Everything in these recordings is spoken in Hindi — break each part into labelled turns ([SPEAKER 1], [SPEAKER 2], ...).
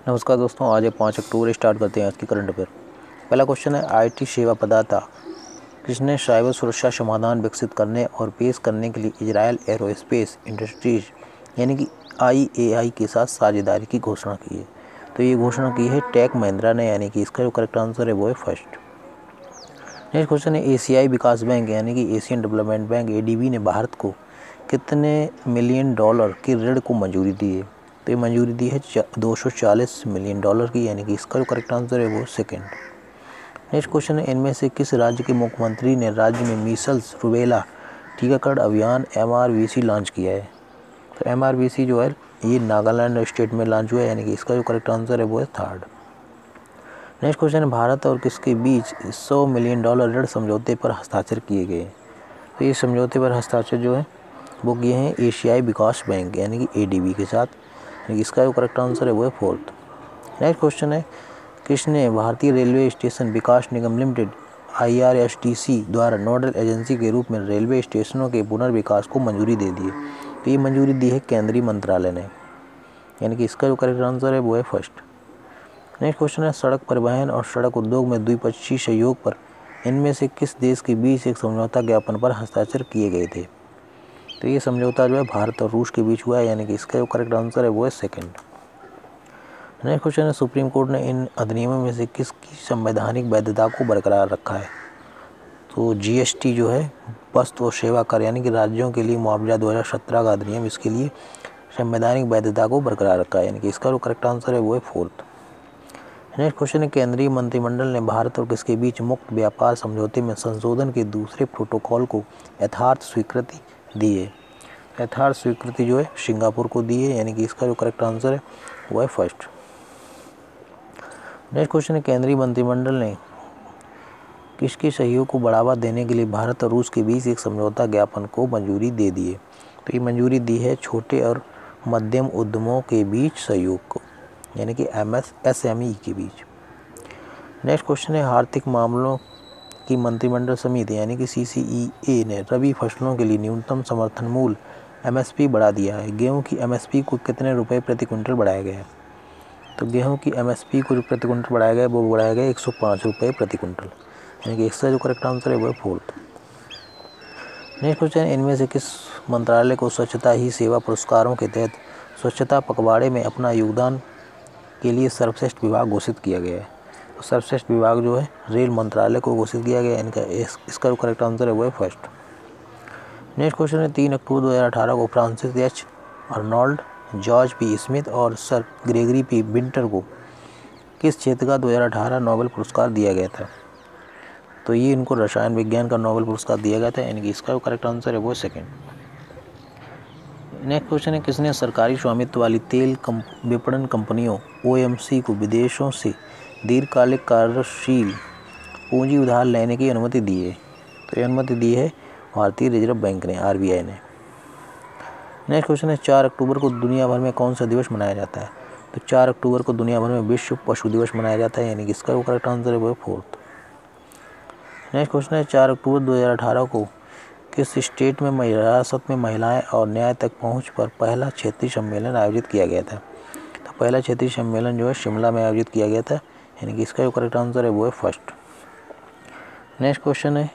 [SPEAKER 1] नमस्कार दोस्तों, आज है पाँच अक्टूबर स्टार्ट करते हैं आज की करंट अफेयर पहला क्वेश्चन है आईटी सेवा प्रदाता, किसने साइबर सुरक्षा समाधान विकसित करने और पेश करने के लिए इजराइल एरोस्पेस इंडस्ट्रीज़ यानी कि आईएआई के साथ साझेदारी की घोषणा की है? तो ये घोषणा की है टेक महिंद्रा ने, यानी कि इसका जो करेक्ट आंसर है वो है फ़र्स्ट नेक्स्ट क्वेश्चन है एशियाई विकास बैंक, यानी कि एशियन डेवलपमेंट बैंक एडीबी ने भारत को कितने मिलियन डॉलर के ऋण को मंजूरी दी है? तो ये मंजूरी दी है दो सौ चालीस मिलियन डॉलर की, यानी कि इसका जो करेक्ट आंसर है वो सेकेंड नेक्स्ट क्वेश्चन है, इनमें से किस राज्य के मुख्यमंत्री ने राज्य में मीसल्स रुबेला टीकाकरण अभियान एमआरवीसी लॉन्च किया है? तो एमआरवीसी जो है, ये नागालैंड स्टेट में लॉन्च हुआ है, यानी कि इसका जो करेक्ट आंसर है वो है थर्ड नेक्स्ट क्वेश्चन है, भारत और किसके बीच 100 मिलियन डॉलर ऋण समझौते पर हस्ताक्षर किए गए? तो ये समझौते पर हस्ताक्षर जो है, वो किए हैं एशियाई विकास बैंक, यानी कि एडीबी के साथ। इसका जो करेक्ट आंसर है, वो है फोर्थ नेक्स्ट क्वेश्चन है, किसने Bharatiya railway station Vikas Nigam limited IRSTC द्वारा नोडल एजेंसी के रूप में रेलवे स्टेशनों के पुनर्विकास को मंजूरी दे दी है? तो ये मंजूरी दी है केंद्रीय मंत्रालय ने। यानी कि इसका जो करेक्ट आंसर है, वो है फ़र्स्ट नेक्स्ट क्वेश्चन है, सड़क परिवहन और सड़क उद्योग में द्विपक्षीय सहयोग पर इनमें से किस देश के बीच एक समझौता ज्ञापन पर हस्ताक्षर किए गए थे? तो ये समझौता जो है भारत और रूस के बीच हुआ है, यानी कि इसका जो करेक्ट आंसर है वो है सेकेंड नेक्स्ट क्वेश्चन है, सुप्रीम कोर्ट ने इन अधिनियमों में से किसकी संवैधानिक वैधता को बरकरार रखा है? तो जीएसटी जो है, वस्तु और सेवा कर, यानी कि राज्यों के लिए मुआवजा दो हज़ार सत्रह का अधिनियम, इसके लिए संवैधानिक वैधता को बरकरार रखा है, यानी कि इसका जो करेक्ट आंसर है वो है फोर्थ नेक्स्ट क्वेश्चन है, केंद्रीय मंत्रिमंडल ने भारत और किसके बीच मुक्त व्यापार समझौते में संशोधन के दूसरे प्रोटोकॉल को यथार्थ स्वीकृति दी है यथार्थ स्वीकृति जो है, सिंगापुर को दी है, यानी कि इसका जो करेक्ट आंसर है, वो है फ़र्स्ट नेक्स्ट क्वेश्चन है, केंद्रीय मंत्रिमंडल ने किसके सहयोग को बढ़ावा देने के लिए भारत और रूस के बीच एक समझौता ज्ञापन को मंजूरी दे दी है? तो ये मंजूरी दी है छोटे और मध्यम उद्यमों के बीच सहयोग को, यानी कि एम एस ई के बीच। नेक्स्ट क्वेश्चन है, आर्थिक मामलों की मंत्रिमंडल समिति यानी कि सी सी ई ए ने रबी फ़सलों के लिए न्यूनतम समर्थन मूल्य एम एस पी बढ़ा दिया है। गेहूँ की एम एस पी को कितने रुपए प्रति क्विंटल बढ़ाया गया है? तो गेहूँ की एम एस पी को जो प्रति क्विंटल बढ़ाया गया वो बढ़ाया गया एक सौ पाँच रुपये प्रति क्विंटल। यानी कि इसका जो करेक्ट आंसर है, वो फोर्थ नेक्स्ट क्वेश्चन इनमें से किस मंत्रालय को स्वच्छता ही सेवा पुरस्कारों के तहत स्वच्छता पखवाड़े में अपना योगदान के लिए सर्वश्रेष्ठ विभाग घोषित किया गया है? सर्वश्रेष्ठ विभाग जो है रेल मंत्रालय को घोषित किया गया इनका इस, इसका करेक्ट आंसर है वो है फ़र्स्ट नेक्स्ट क्वेश्चन है तीन अक्टूबर 2018 को Francis H. Arnold George P. Smith और सर ग्रेगरी पी. विंटर को किस क्षेत्र का 2018 नोबेल पुरस्कार दिया गया था? तो ये इनको रसायन विज्ञान का नोबेल पुरस्कार दिया गया था यानी कि इसका करेक्ट आंसर है वो सेकेंड नेक्स्ट क्वेश्चन है किसने सरकारी स्वामित्व वाली तेल कम, विपणन कंपनियों ओएमसी को विदेशों से दीर्घकालिक कार्यशील पूंजी उधार लेने की अनुमति दी है। तो ये अनुमति दी है भारतीय रिज़र्व बैंक ने आरबीआई ने। नेक्स्ट क्वेश्चन है, चार अक्टूबर को दुनिया भर में कौन सा दिवस मनाया जाता है? तो चार अक्टूबर को दुनिया भर में विश्व पशु दिवस मनाया जाता है, यानी कि इसका करेक्ट आंसर है, वो फोर्थ। नेक्स्ट क्वेश्चन है, चार अक्टूबर 2018 को किस स्टेट में हिरासत में महिलाएँ और न्याय तक पहुँच पर पहला क्षेत्रीय सम्मेलन आयोजित किया गया था? तो पहला क्षेत्रीय सम्मेलन जो है शिमला में आयोजित किया गया था। यानी कि इसका जो करेक्ट आंसर है वो है फ़र्स्ट नेक्स्ट क्वेश्चन है,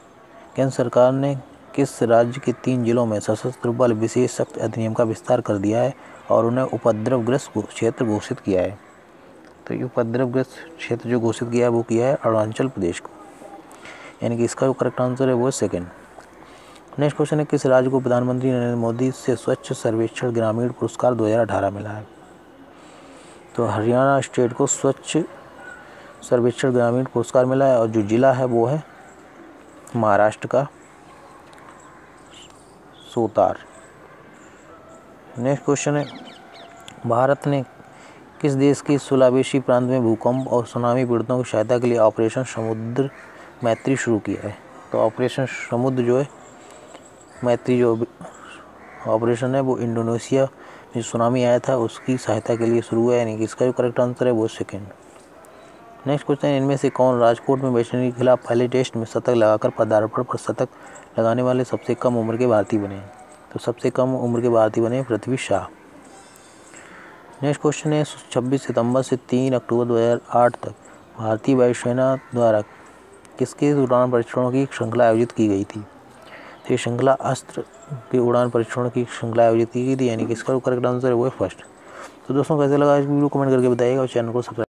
[SPEAKER 1] केंद्र सरकार ने किस राज्य के तीन जिलों में सशस्त्र बल विशेष सख्त अधिनियम का विस्तार कर दिया है और उन्हें उपद्रवग्रस्त क्षेत्र घोषित किया है? तो ये उपद्रवग्रस्त क्षेत्र जो घोषित किया है, वो किया है अरुणाचल प्रदेश को। यानी कि इसका जो करेक्ट आंसर है वो है सेकेंड नेक्स्ट क्वेश्चन है, किस राज्य को प्रधानमंत्री नरेंद्र मोदी से स्वच्छ सर्वेक्षण ग्रामीण पुरस्कार 2018 मिला है? तो हरियाणा स्टेट को स्वच्छ सर्वेक्षण ग्रामीण पुरस्कार मिला है और जो ज़िला है वो है महाराष्ट्र का सोतार। नेक्स्ट क्वेश्चन है, भारत ने किस देश की सुलावेशी प्रांत में भूकंप और सुनामी पीड़ितों की सहायता के लिए ऑपरेशन समुद्र मैत्री शुरू किया है? तो ऑपरेशन समुद्र जो है, मैत्री जो ऑपरेशन है वो इंडोनेशिया में सुनामी आया था उसकी सहायता के लिए शुरू हुआ है, यानी कि इसका जो करेक्ट आंसर है वो सेकेंड नेक्स्ट क्वेश्चन इनमें से कौन राजकोट में वेस्टइंडीज के खिलाफ पहले टेस्ट में शतक लगाकर पदार्पण पर शतक लगाने वाले सबसे कम उम्र के भारतीय बने। तो सबसे कम उम्र के भारतीय बने पृथ्वी शाह। नेक्स्ट क्वेश्चन है 26 सितंबर से 3 अक्टूबर 2008 तक भारतीय वायुसेना द्वारा किसके उड़ान परीक्षणों की श्रृंखला आयोजित की गई थी? तो ये श्रृंखला अस्त्र के उड़ान परीक्षणों की श्रृंखला आयोजित की गई थी, यानी कि इसका करेक्ट आंसर है वो फ़र्स्ट तो दोस्तों, कैसे लगा इस वीडियो कमेंट करके बताइएगा और चैनल को सब्सक्राइब